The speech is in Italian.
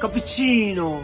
Cappuccino!